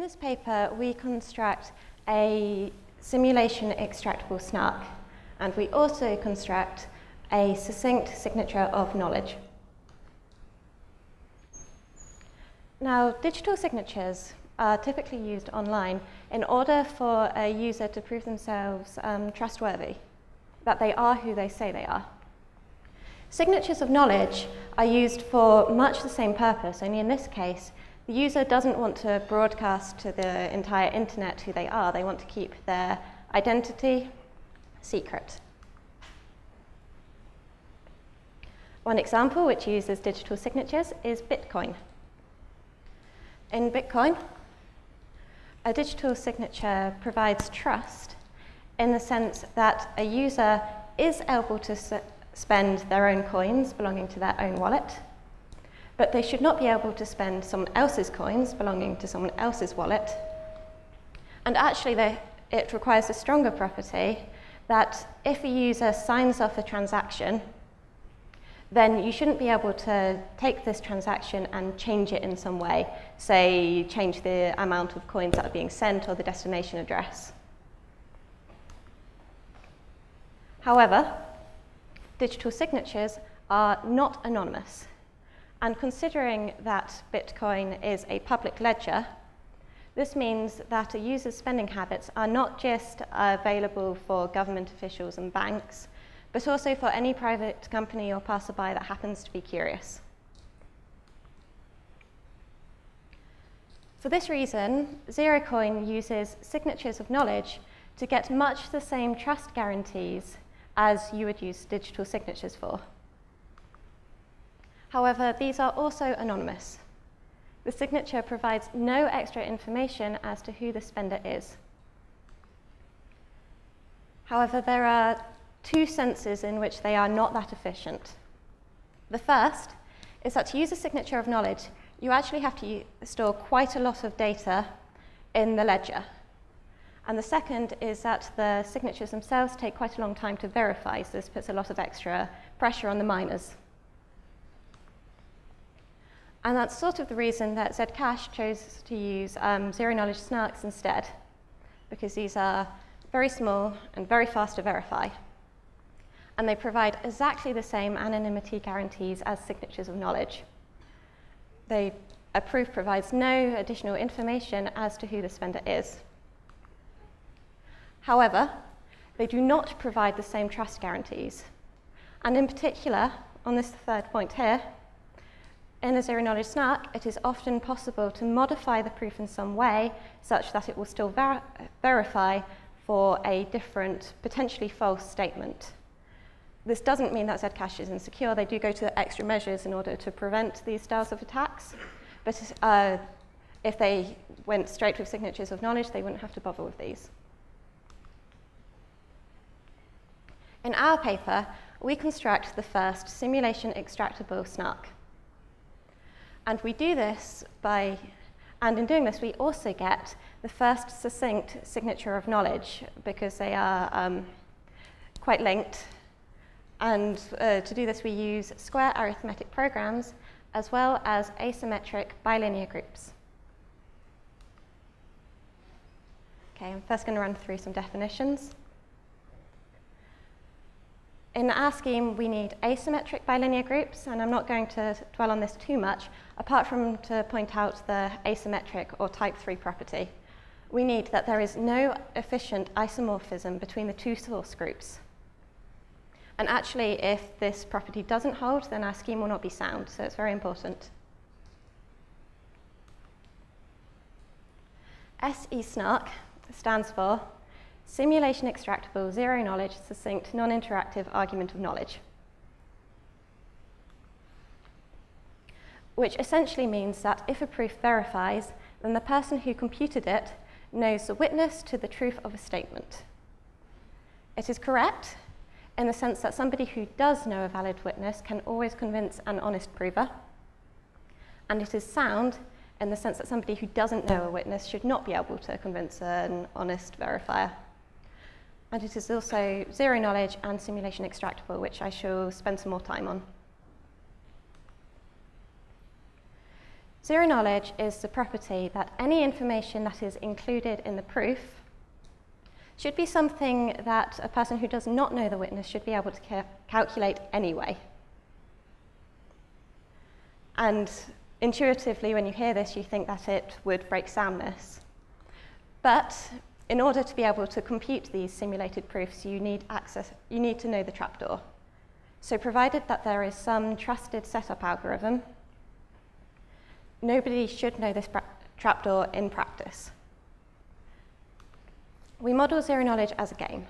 In this paper, we construct a simulation extractable SNARK, and we also construct a succinct signature of knowledge. Now, digital signatures are typically used online in order for a user to prove themselves um, trustworthy, that they are who they say they are. Signatures of knowledge are used for much the same purpose, only in this case, the user doesn't want to broadcast to the entire internet who they are. They want to keep their identity secret. One example which uses digital signatures is Bitcoin. In Bitcoin, a digital signature provides trust in the sense that a user is able to spend their own coins belonging to their own wallet but they should not be able to spend someone else's coins belonging to someone else's wallet. And actually, they, it requires a stronger property that if a user signs off a transaction, then you shouldn't be able to take this transaction and change it in some way, say change the amount of coins that are being sent or the destination address. However, digital signatures are not anonymous. And considering that Bitcoin is a public ledger, this means that a user's spending habits are not just available for government officials and banks, but also for any private company or passerby that happens to be curious. For this reason, ZeroCoin uses signatures of knowledge to get much the same trust guarantees as you would use digital signatures for. However, these are also anonymous. The signature provides no extra information as to who the spender is. However, there are two senses in which they are not that efficient. The first is that to use a signature of knowledge, you actually have to store quite a lot of data in the ledger. And the second is that the signatures themselves take quite a long time to verify, so this puts a lot of extra pressure on the miners. And that's sort of the reason that Zcash chose to use um, zero-knowledge snarks instead, because these are very small and very fast to verify. And they provide exactly the same anonymity guarantees as signatures of knowledge. They, a proof provides no additional information as to who the spender is. However, they do not provide the same trust guarantees. And in particular, on this third point here, in a zero-knowledge snark, it is often possible to modify the proof in some way such that it will still ver verify for a different, potentially false statement. This doesn't mean that Zcash is insecure. They do go to extra measures in order to prevent these styles of attacks. But uh, if they went straight with signatures of knowledge, they wouldn't have to bother with these. In our paper, we construct the first simulation extractable snark. And we do this by, and in doing this, we also get the first succinct signature of knowledge because they are um, quite linked. And uh, to do this, we use square arithmetic programs as well as asymmetric bilinear groups. Okay, I'm first going to run through some definitions. In our scheme, we need asymmetric bilinear groups, and I'm not going to dwell on this too much, apart from to point out the asymmetric or type 3 property. We need that there is no efficient isomorphism between the two source groups. And actually, if this property doesn't hold, then our scheme will not be sound, so it's very important. SE SNARK stands for simulation extractable, zero knowledge, succinct, non-interactive argument of knowledge. Which essentially means that if a proof verifies, then the person who computed it knows the witness to the truth of a statement. It is correct in the sense that somebody who does know a valid witness can always convince an honest prover. And it is sound in the sense that somebody who doesn't know a witness should not be able to convince an honest verifier. And it is also zero knowledge and simulation extractable, which I shall spend some more time on. Zero knowledge is the property that any information that is included in the proof should be something that a person who does not know the witness should be able to ca calculate anyway. And intuitively, when you hear this, you think that it would break soundness. But in order to be able to compute these simulated proofs, you need access, you need to know the trapdoor. So provided that there is some trusted setup algorithm, nobody should know this trapdoor in practice. We model zero knowledge as a game.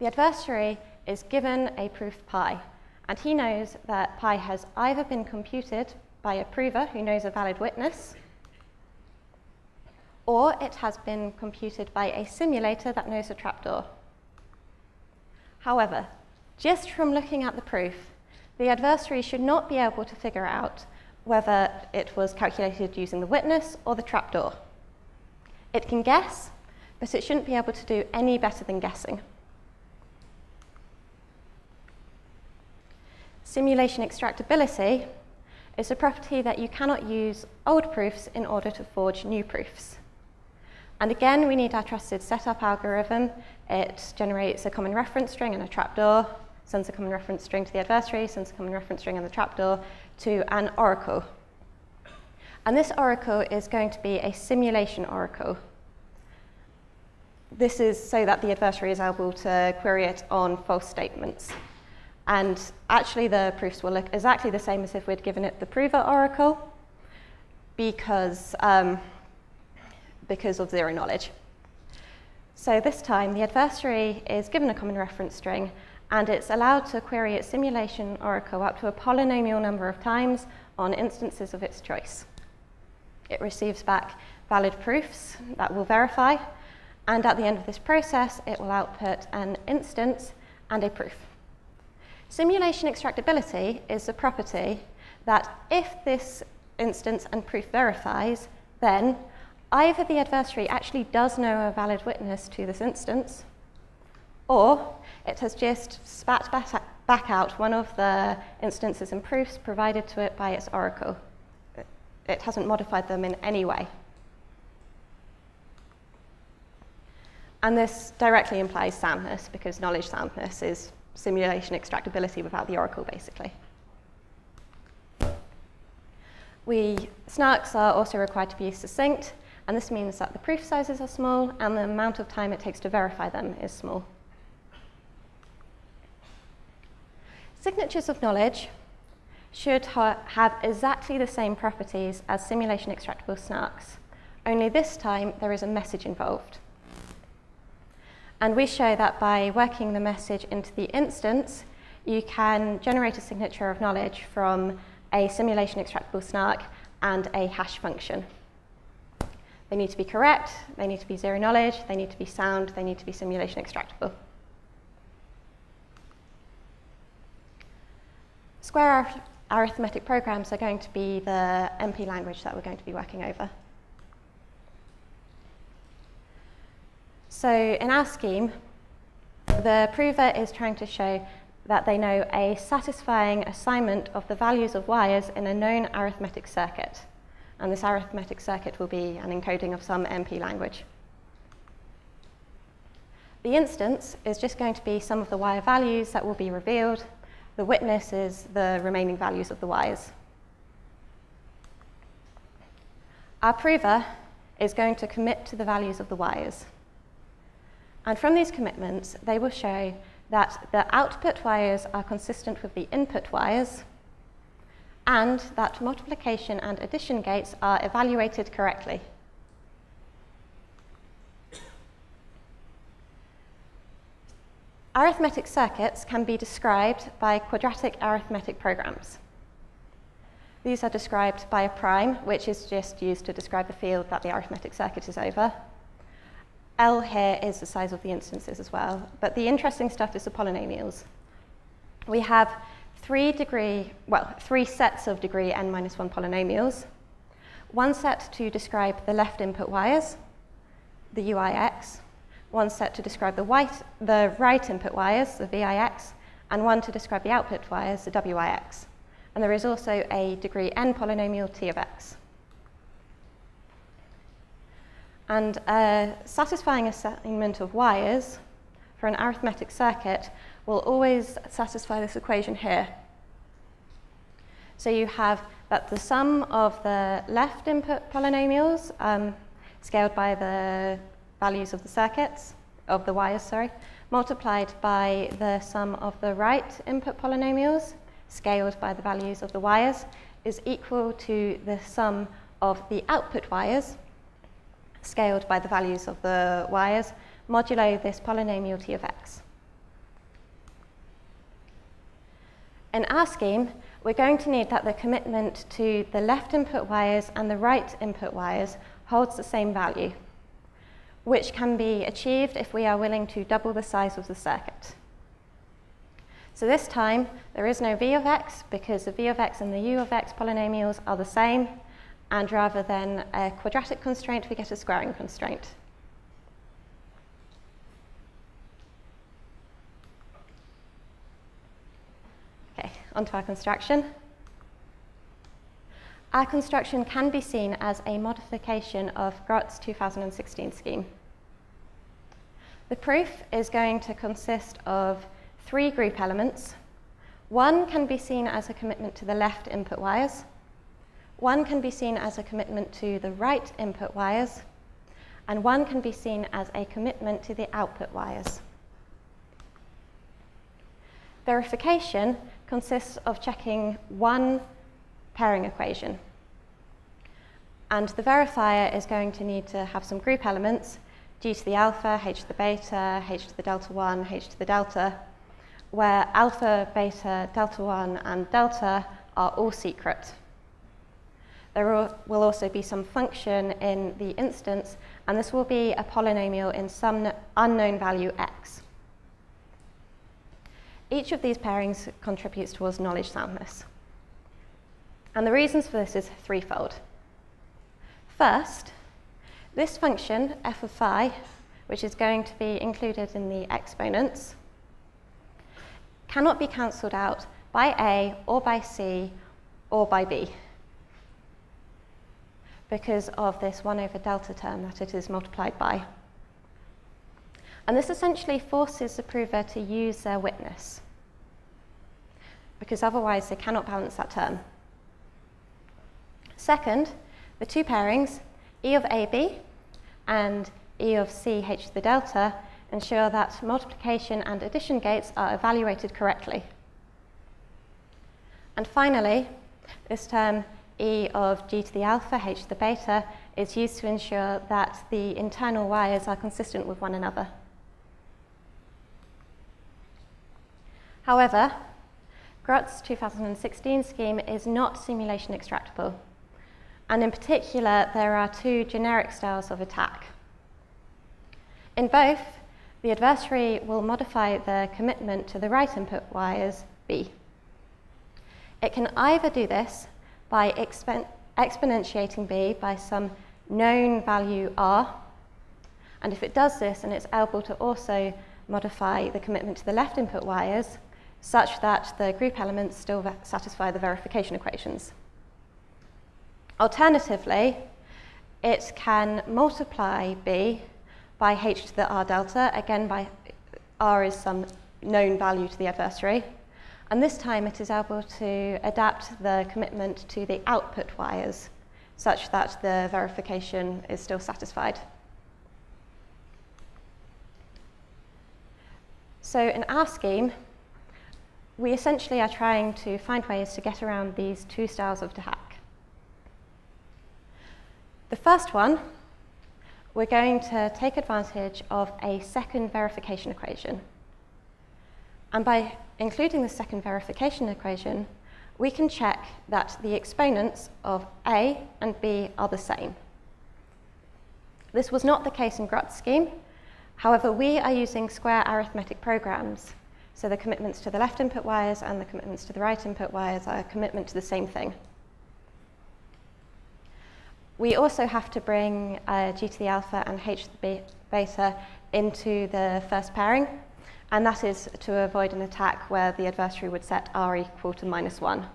The adversary is given a proof pi, and he knows that pi has either been computed by a prover who knows a valid witness, or it has been computed by a simulator that knows a trapdoor. However, just from looking at the proof, the adversary should not be able to figure out whether it was calculated using the witness or the trapdoor. It can guess, but it shouldn't be able to do any better than guessing. Simulation extractability is a property that you cannot use old proofs in order to forge new proofs. And again, we need our trusted setup algorithm. It generates a common reference string and a trapdoor, sends a common reference string to the adversary, sends a common reference string and the trapdoor to an oracle. And this oracle is going to be a simulation oracle. This is so that the adversary is able to query it on false statements. And actually, the proofs will look exactly the same as if we'd given it the prover oracle because, um, because of zero knowledge. So this time, the adversary is given a common reference string and it's allowed to query its simulation oracle up to a polynomial number of times on instances of its choice. It receives back valid proofs that will verify, and at the end of this process, it will output an instance and a proof. Simulation extractability is the property that if this instance and proof verifies, then either the adversary actually does know a valid witness to this instance, or it has just spat back out one of the instances and proofs provided to it by its oracle. It hasn't modified them in any way. And this directly implies soundness because knowledge soundness is simulation extractability without the oracle, basically. We, snarks are also required to be succinct, and this means that the proof sizes are small and the amount of time it takes to verify them is small. Signatures of knowledge should ha have exactly the same properties as simulation extractable snarks, only this time there is a message involved. And we show that by working the message into the instance, you can generate a signature of knowledge from a simulation extractable snark and a hash function. They need to be correct, they need to be zero knowledge, they need to be sound, they need to be simulation extractable. Square arithmetic programs are going to be the NP language that we're going to be working over. So in our scheme, the prover is trying to show that they know a satisfying assignment of the values of wires in a known arithmetic circuit. And this arithmetic circuit will be an encoding of some NP language. The instance is just going to be some of the wire values that will be revealed the witness is the remaining values of the wires. Our prover is going to commit to the values of the wires. And from these commitments, they will show that the output wires are consistent with the input wires and that multiplication and addition gates are evaluated correctly. Arithmetic circuits can be described by quadratic arithmetic programs. These are described by a prime, which is just used to describe the field that the arithmetic circuit is over. L here is the size of the instances as well, but the interesting stuff is the polynomials. We have three degree, well, three sets of degree n minus one polynomials, one set to describe the left input wires, the UIX, one set to describe the, white, the right input wires, the VIX, and one to describe the output wires, the WIX. And there is also a degree n polynomial T of x. And a satisfying assignment of wires for an arithmetic circuit will always satisfy this equation here. So you have that the sum of the left input polynomials um, scaled by the values of the circuits, of the wires, sorry, multiplied by the sum of the right input polynomials scaled by the values of the wires is equal to the sum of the output wires scaled by the values of the wires modulo this polynomial t of x. In our scheme, we're going to need that the commitment to the left input wires and the right input wires holds the same value, which can be achieved if we are willing to double the size of the circuit. So this time, there is no v of x because the v of x and the u of x polynomials are the same, and rather than a quadratic constraint, we get a squaring constraint. Okay, onto our construction. Our construction can be seen as a modification of Groth's 2016 scheme. The proof is going to consist of three group elements. One can be seen as a commitment to the left input wires. One can be seen as a commitment to the right input wires. And one can be seen as a commitment to the output wires. Verification consists of checking one pairing equation. And the verifier is going to need to have some group elements, g to the alpha, h to the beta, h to the delta 1, h to the delta, where alpha, beta, delta 1, and delta are all secret. There will also be some function in the instance, and this will be a polynomial in some unknown value x. Each of these pairings contributes towards knowledge soundness. And the reasons for this is threefold. First, this function, f of phi, which is going to be included in the exponents, cannot be cancelled out by A or by C or by B because of this 1 over delta term that it is multiplied by. And this essentially forces the prover to use their witness because otherwise they cannot balance that term. Second, the two pairings, E of AB and E of CH to the delta, ensure that multiplication and addition gates are evaluated correctly. And finally, this term E of G to the alpha, H to the beta, is used to ensure that the internal wires are consistent with one another. However, Groth's 2016 scheme is not simulation extractable. And in particular, there are two generic styles of attack. In both, the adversary will modify the commitment to the right input wires B. It can either do this by expen exponentiating B by some known value R, and if it does this and it's able to also modify the commitment to the left input wires such that the group elements still satisfy the verification equations. Alternatively, it can multiply B by h to the r delta, again by r is some known value to the adversary. And this time it is able to adapt the commitment to the output wires such that the verification is still satisfied. So in our scheme, we essentially are trying to find ways to get around these two styles of attack. The first one we're going to take advantage of a second verification equation. And by including the second verification equation, we can check that the exponents of A and B are the same. This was not the case in Groth's scheme. However, we are using square arithmetic programs. So the commitments to the left input wires and the commitments to the right input wires are a commitment to the same thing. We also have to bring uh, G to the alpha and H to the beta into the first pairing, and that is to avoid an attack where the adversary would set r equal to minus 1.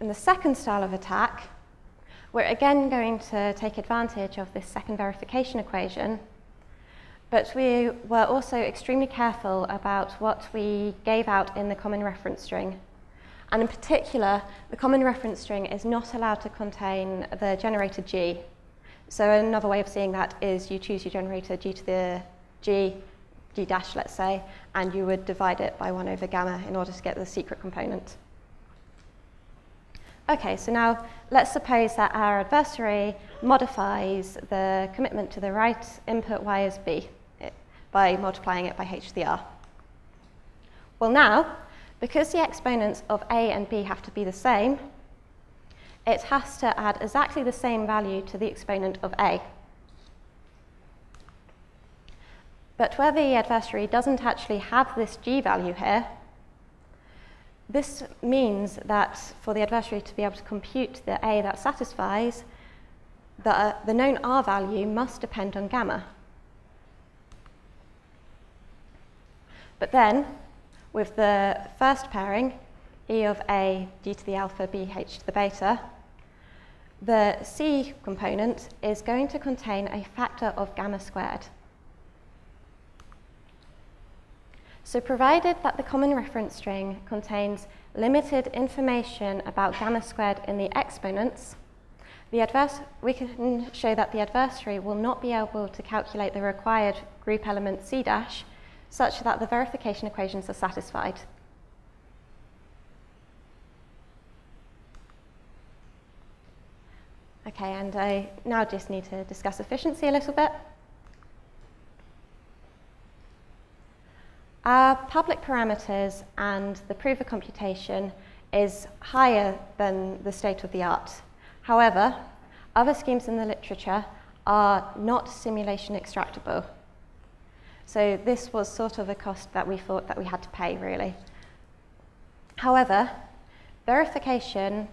In the second style of attack, we're again going to take advantage of this second verification equation, but we were also extremely careful about what we gave out in the common reference string. And in particular, the common reference string is not allowed to contain the generator G. So another way of seeing that is you choose your generator G to the G, G dash, let's say, and you would divide it by 1 over gamma in order to get the secret component. Okay, so now let's suppose that our adversary modifies the commitment to the right input y as b by multiplying it by h to the r. Well now, because the exponents of a and b have to be the same, it has to add exactly the same value to the exponent of a. But where the adversary doesn't actually have this g value here, this means that for the adversary to be able to compute the a that satisfies, the, uh, the known r value must depend on gamma. But then, with the first pairing, e of a d to the alpha bh to the beta, the c component is going to contain a factor of gamma squared. So provided that the common reference string contains limited information about gamma squared in the exponents, the adverse we can show that the adversary will not be able to calculate the required group element C dash such that the verification equations are satisfied. Okay, and I now just need to discuss efficiency a little bit. Our public parameters and the proof of computation is higher than the state of the art. However, other schemes in the literature are not simulation extractable. So this was sort of a cost that we thought that we had to pay, really. However, verification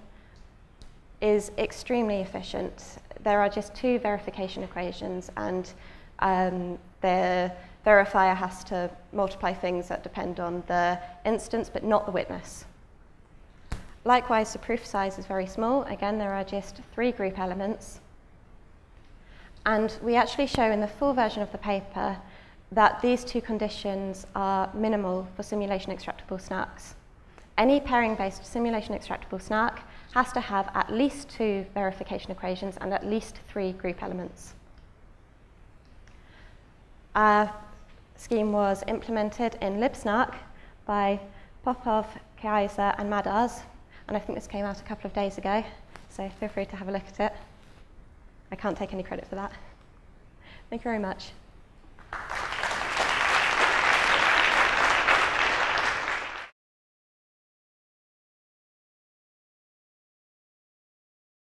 is extremely efficient. There are just two verification equations, and um, the verifier has to multiply things that depend on the instance, but not the witness. Likewise, the proof size is very small. Again, there are just three group elements. And we actually show in the full version of the paper that these two conditions are minimal for simulation extractable snarks. Any pairing-based simulation extractable snark has to have at least two verification equations and at least three group elements. Our scheme was implemented in libsnark by Popov, Kaiser and Madars, and I think this came out a couple of days ago, so feel free to have a look at it. I can't take any credit for that. Thank you very much.